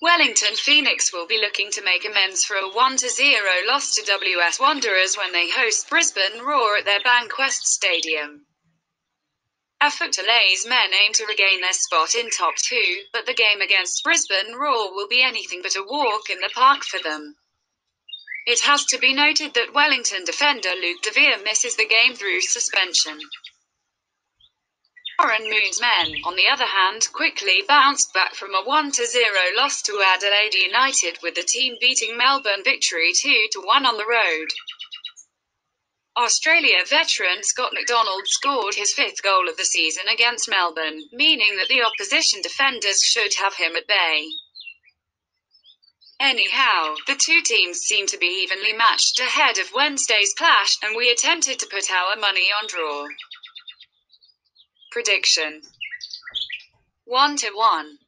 Wellington Phoenix will be looking to make amends for a 1-0 loss to WS Wanderers when they host Brisbane Roar at their Bankwest Stadium. Ufuk's men aim to regain their spot in top two, but the game against Brisbane Roar will be anything but a walk in the park for them. It has to be noted that Wellington defender Luke De Vere misses the game through suspension. Warren Moore's men, on the other hand, quickly bounced back from a 1-0 loss to Adelaide United with the team beating Melbourne victory 2-1 on the road. Australia veteran Scott McDonald scored his fifth goal of the season against Melbourne, meaning that the opposition defenders should have him at bay. Anyhow, the two teams seem to be evenly matched ahead of Wednesday's clash, and we attempted to put our money on draw. Prediction 1 to 1.